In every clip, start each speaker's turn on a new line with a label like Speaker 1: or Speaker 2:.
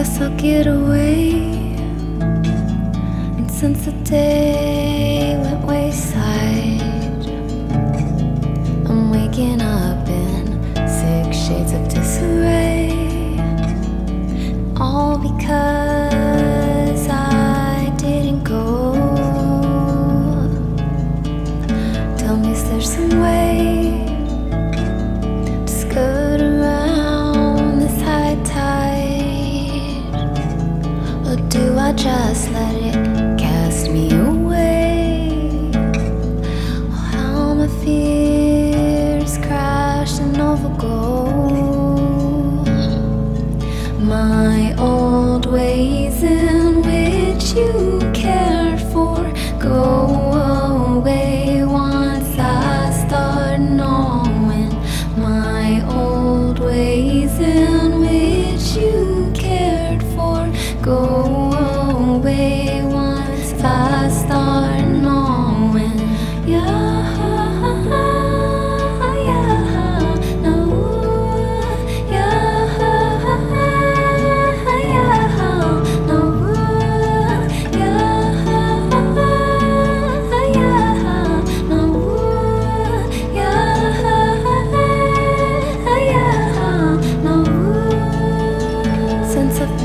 Speaker 1: Guess I'll get away. And since the day went wayside, I'm waking up in six shades of disarray. All because I didn't go. Tell me, is there some way just let it cast me away? How my fears crashed and overgo my old ways in which you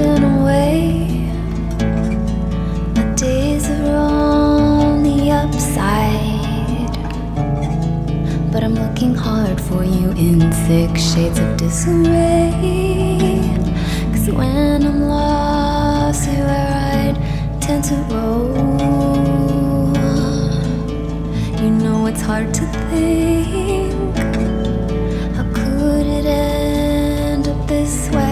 Speaker 1: away. My days are on the upside. But I'm looking hard for you in thick shades of disarray. Cause when I'm lost, you are right, tend to roll. You know it's hard to think. How could it end up this way?